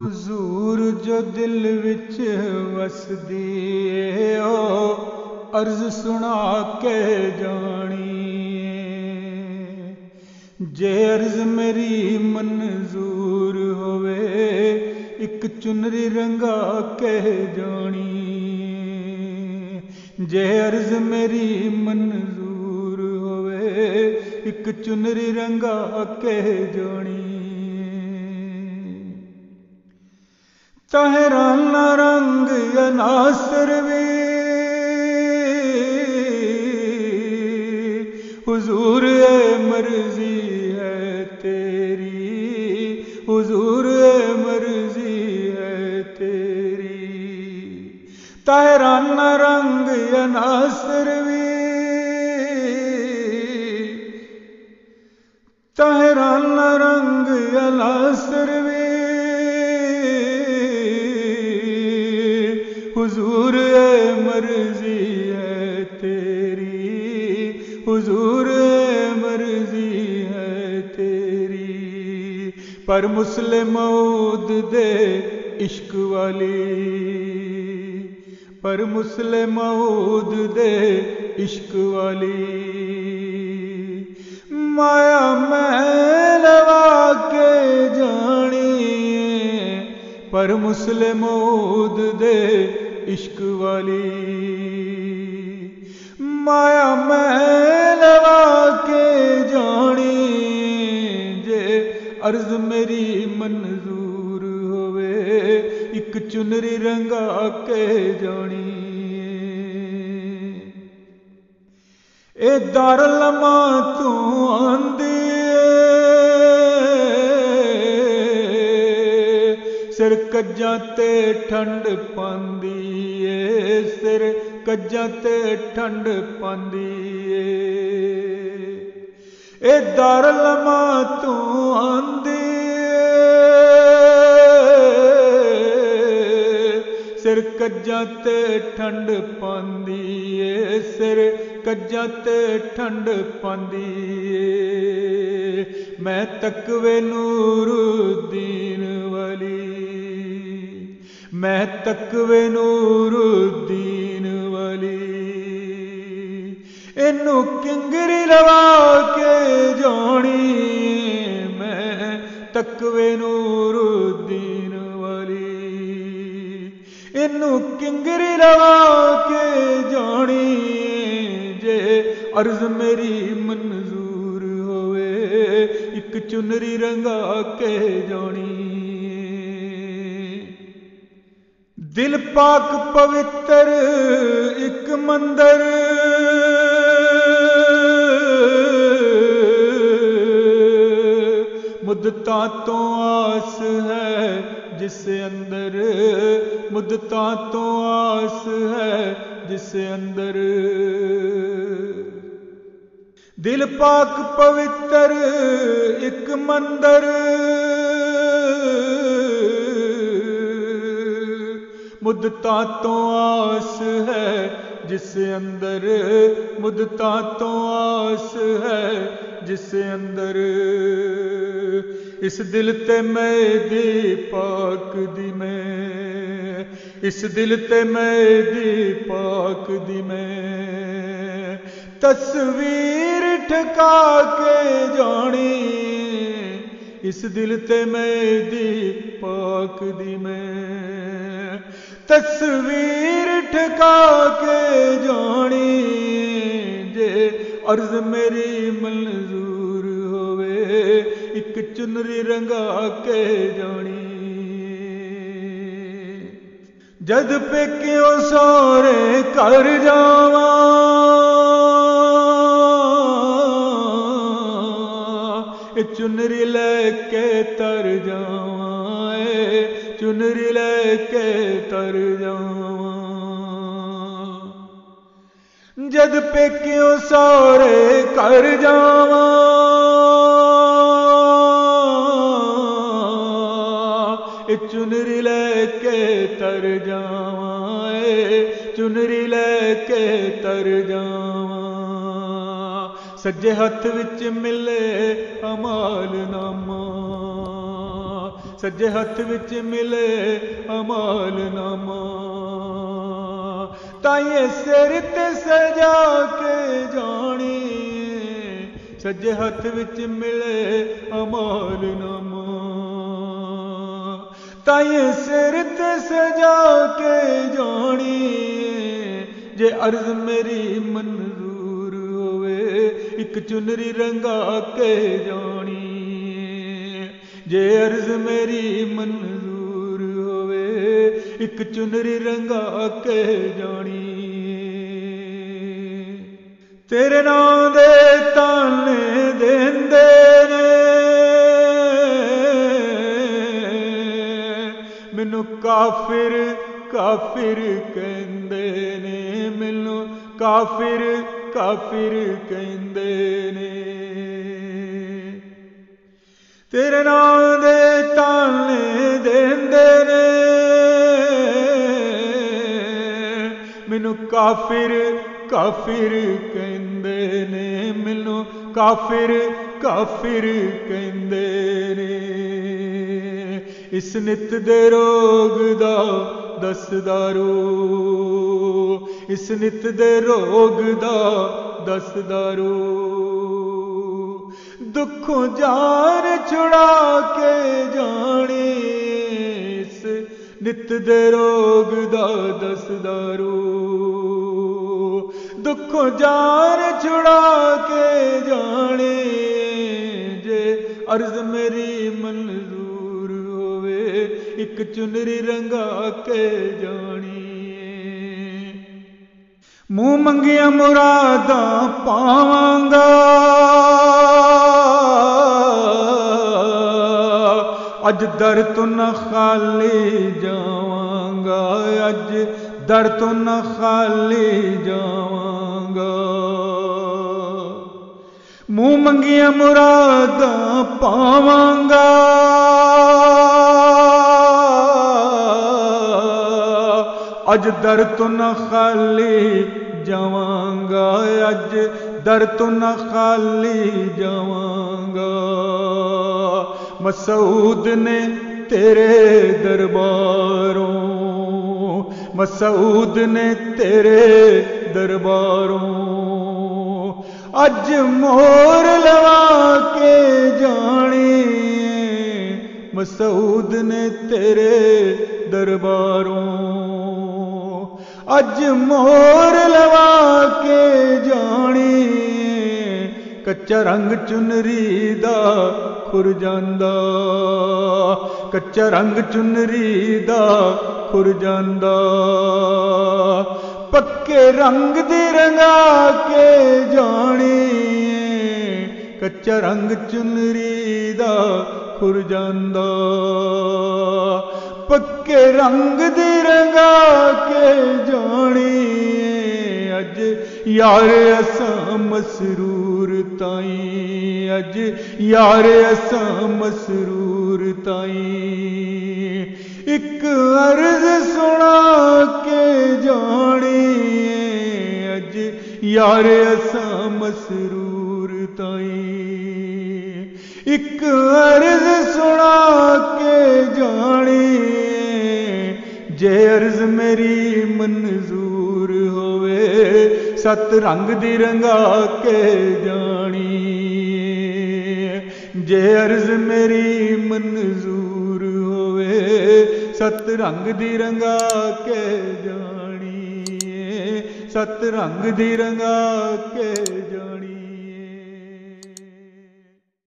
ਹਜ਼ੂਰ ਜੋ ਦਿਲ ਵਿੱਚ ਵਸਦੀ ਏ ਓ ਅਰਜ਼ ਸੁਣਾ ਕੇ ਜਾਣੀ ਜੇ ਅਰਜ਼ ਮੇਰੀ ਮਨਜ਼ੂਰ ਹੋਵੇ, ਇੱਕ ਚੁਨਰੀ ਰੰਗਾ ਕੇ ਜਾਣੀ ਜੇ ਅਰਜ਼ ਮੇਰੀ ਮਨਜ਼ੂਰ ਹੋਵੇ, ਇੱਕ ਚੁਨਰੀ ਰੰਗਾ ਕੇ ਜਾਣੀ रङ्गर्वि ਮਰਜ਼ੀ ਹੈ ਤੇਰੀ। ਪਰ ਮੁਸਲਿਮ ਮੌਦ ਦੇ ਇਸ਼ਕ ਵਾਲੀ। ਪਰ ਮੁਸਲਿਮ ਮੌਦ ਦੇ ਇਸ਼ਕ ਵਾਲੀ। ਮਾਇਆ ਮੈਂ ਲਵਾ ਕੇ ਜਾਣੀ ਪਰ ਮੁਸਲਿਮ ਮੌਦ ਦੇ ਇਸ਼ਕ ਵਾਲੀ। ਮਾਇਆ ਮੈਂ ਲਵਾ ਅਰਜ਼ ਮੇਰੀ ਮਨਜ਼ੂਰ ਹੋਵੇ, ਇੱਕ ਚੁਨਰੀ ਰੰਗਾ ਕੇ ਜਾਣੀ ਇਹ ਦਰ ਲਮਾ ਤੂੰ ਆਂਦੀ ਸਿਰ ਕੱਜਾਂ ਤੇ ਠੰਡ ਪਾਂਦੀ ਏ ਸਿਰ ਕੱਜਾਂ ਤੇ ਠੰਡ ਪਾਂਦੀ ਏ ਇਹ ਦਰ ਲਮਾ ਤੂੰ ਆਂਦੀ ਸਿਰ ਕੱਜਾਂ ਤੇ ਠੰਡ ਪਾਂਦੀ ਏ, ਸਿਰ ਕੱਜਾਂ ਤੇ ਠੰਡ ਪਾਂਦੀ ਏ। ਮੈਂ ਤਕਵੇ ਨੂਰੁਦੀਨ ਵਾਲੀ, ਮੈਂ ਤਕਵੇ ਨੂਰੁਦੀਨ ਇਹਨੂੰ ਕਿੰਗਰੀ ਲਵਾ ਕੇ ਜਾਣੀ ਮੈਂ ਤਕਵੇ ਨੂਰੁਦੀਨ ਵਾਲੀ। ਇਹਨੂੰ ਕਿੰਗਰੀ ਲਵਾ ਕੇ ਜਾਣੀ ਜੇ ਅਰਜ਼ ਮੇਰੀ ਮਨਜ਼ੂਰ ਹੋਵੇ, ਇੱਕ ਚੁਨਰੀ ਰੰਗਾ ਕੇ ਜਾਣੀ। ਦਿਲ ਪਾਕ ਪਵਿੱਤਰ ਇੱਕ ਮੰਦਰ ਮੁੱਦਤਾਂ ਤੋਂ ਆਸ ਹੈ ਜਿਸ ਅੰਦਰ, ਮੁੱਦਤਾਂ ਤੋਂ ਆਸ ਹੈ ਜਿਸ ਅੰਦਰ। ਦਿਲ ਪਾਕ ਪਵਿੱਤਰ ਇੱਕ ਮੰਦਰ, ਮੁੱਦਤਾਂ ਤੋਂ ਆਸ ਹੈ ਜਿਸ ਅੰਦਰ ਮੁਦਤਾ ਤੋਂ ਆਸ ਹੈ ਜਿਸ ਅੰਦਰ ਇਸ ਦਿਲ ਤੇ ਮੈਂ ਦੀ ਪਾਕ ਦੀ ਮੈਂ ਇਸ ਦਿਲ ਤੇ ਮੈਂ ਦੀ ਪਾਕ ਦੀ ਮੈਂ ਤਸਵੀਰ ਠਕਾ ਕੇ ਜਾਣੀ ਇਸ ਦਿਲ ਤੇ ਮੈਂ ਦੀ ਪਾਕ ਦੀ ਮੈਂ ਤਸਵੀਰ ਠਕਾ ਕੇ ਜਾਣੀ ਜੇ ਅਰਜ਼ ਮੇਰੀ ਮਨਜ਼ੂਰ ਹੋਵੇ ਇੱਕ ਚੁਨਰੀ ਰੰਗਾ ਕੇ ਜਾਣੀ ਜਦ ਪੇਕਿਓ ਸਾਰੇ ਘਰ ਜਾਵਾਂ ਇਹ ਚੁਨਰੀ ਲੈ ਕੇ ਤਰ ਜਾਵਾਂ ਏ ਚੁਨਰੀ ਲੈ ਕੇ ਤਰ ਜਾਵਾਂ। ਜਦ ਪੇਕਿਓ ਸਾਰੇ ਕਰ ਜਾਵਾਂ। ਇਹ ਚੁਨਰੀ ਲੈ ਕੇ ਤਰ ਜਾਵਾਂ ਏ ਚੁਨਰੀ ਲੈ ਕੇ ਤਰ ਜਾਵਾਂ। ਸੱਜੇ ਹੱਥ ਵਿੱਚ ਮਿਲੇ ਅਮਾਲ ਨਾਮਾ। ਸੱਜੇ ਹੱਥ ਵਿੱਚ ਮਿਲੇ ਅਮਾਲ ਨਾਮਾ। ਤਾਈਏ ਸਿਰ ਤੇ ਸਜਾ ਕੇ ਜਾਣੀ। ਸੱਜੇ ਹੱਥ ਵਿੱਚ ਮਿਲੇ ਅਮਾਲ ਨਾਮਾ। ਤਾਈਏ ਸਿਰ ਤੇ ਸਜਾ ਕੇ ਜਾਣੀ। ਜੇ ਅਰਜ਼ ਮੇਰੀ ਮਨਜ਼ੂਰ ਹੋਵੇ, ਇੱਕ ਚੁਨਰੀ ਰੰਗਾ ਕੇ ਜਾਣੀ। ਜੇ ਅਰਜ਼ ਮੇਰੀ ਮਨਜ਼ੂਰ ਹੋਵੇ, ਇੱਕ ਚੁਨਰੀ ਰੰਗਾ ਕੇ ਜਾਣੀ ਤੇਰੇ ਨਾਂ ਦੇ ਤਾਨੇ ਦਿੰਦੇ ਨੇ। ਮੈਨੂੰ ਕਾਫਿਰ ਕਾਫਿਰ ਕਹਿੰਦੇ ਨੇ। ਮੈਨੂੰ ਕਾਫਿਰ ਕਾਫਿਰ ਕਹਿੰਦੇ ਨੇ। ਤੇਰੇ ਨਾਂ ਦੇ ਤਾਨੇ ਦਿੰਦੇ ਨੇ। ਮੈਨੂੰ ਕਾਫਿਰ ਕਾਫਿਰ ਕਹਿੰਦੇ ਨੇ। ਮੈਨੂੰ ਕਾਫਿਰ ਕਾਫਿਰ ਕਹਿੰਦੇ ਨੇ। ਇਸ ਨਿਤ ਦੇ ਰੋਗ ਦਾ ਦਸਦਾਰੂ ਇਸ ਨਿਤ ਦੇ ਰੋਗ ਦਾ ਦਸਦਾਰੂ ਦੁੱਖ ਜਾਨ ਛੁੜਾ ਕੇ ਜਾਣੀ, ਇਸ ਨਿਤ ਦੇ ਰੋਗ ਦਾ ਦਸਦਾਰੂ ਦੁੱਖ ਜਾਨ ਛੁੜਾ ਕੇ ਜਾਣੀ, ਜੇ ਅਰਜ਼ ਮੇਰੀ ਮਨਜ਼ੂਰ ਹੋਵੇ, ਇੱਕ ਚੁਨਰੀ ਰੰਗਾ ਕੇ ਜਾਣੀ। ਮੂੰਹ ਮੰਗੀਆਂ ਮੁਰਾਦਾਂ ਪਾਵਾਂਗਾ ਅੱਜ ਦਰ ਤੋਂ ਨਾ ਖਾਲੀ ਜਾਵਾਂਗਾ ਅੱਜ ਦਰ ਤੋਂ ਨਾ ਖਾਲੀ ਜਾਵਾਂਗਾ ਮੂੰਹ ਮੰਗੀਆਂ ਮੁਰਾਦਾਂ ਪਾਵਾਂਗਾ ਅੱਜ ਦਰ ਤੋਂ ਨਾ ਖਾਲੀ ਜਾਵਾਂਗਾ ਅੱਜ ਦਰ ਤੋਂ ਨਾ ਖਾਲੀ ਜਾਵਾਂਗਾ ਮਸਊਦ ਨੇ ਤੇਰੇ ਦਰਬਾਰੋਂ, ਮਸਊਦ ਨੇ ਤੇਰੇ ਦਰਬਾਰੋਂ ਅੱਜ ਮੋਰ ਲਵਾ ਕੇ ਜਾਣੀ ਮਸਊਦ ਨੇ ਤੇਰੇ ਦਰਬਾਰੋਂ, ਅੱਜ ਮੋਰ ਲਵਾ ਕੇ ਜਾਣੀ ਕੱਚਾ ਰੰਗ ਚੁਨਰੀ ਦਾ ਖੁਰ ਜਾਂਦਾ। ਕੱਚਾ ਰੰਗ ਚੁਨਰੀ ਦਾ ਖੁਰ ਜਾਂਦਾ। ਪੱਕੇ ਰੰਗ ਦੀ ਰੰਗਾ ਕੇ ਜਾਣੀ ਕੱਚਾ ਰੰਗ ਚੁਨਰੀ ਦਾ ਖੁਰ ਜਾਂਦਾ। ਪੱਕੇ ਰੰਗ ਦੀ ਰੰਗਾ ਕੇ ਜਾਣੀ ਅੱਜ ਯਾਰ ਅਸਾਂ ਮਸਰੂਰ ਤਾਈ ਅੱਜ ਯਾਰ ਅਸਾਂ ਮਸਰੂਰ ਤਾਈ ਇੱਕ ਅਰਜ਼ ਸੁਣਾ ਕੇ ਜਾਣੀ ਅੱਜ ਯਾਰ ਅਸਾਂ ਮਸਰੂਰ ਤਾਈ ਇੱਕ ਅਰਜ਼ ਸੁਣਾ ਕੇ ਜਾਣੀ ਜੇ ਅਰਜ਼ ਮੇਰੀ ਮਨਜ਼ੂਰ ਹੋਵੇ ਸਤ ਰੰਗ ਦੀ ਰੰਗਾ ਕੇ ਜਾਣੀ ਜੇ ਅਰਜ਼ ਮੇਰੀ ਮਨਜ਼ੂਰ ਹੋਵੇ, ਸਤ ਰੰਗ ਦੀ ਰੰਗਾ ਕੇ ਜਾਣੀ ਸਤ ਰੰਗ ਦੀ ਰੰਗਾ ਕੇ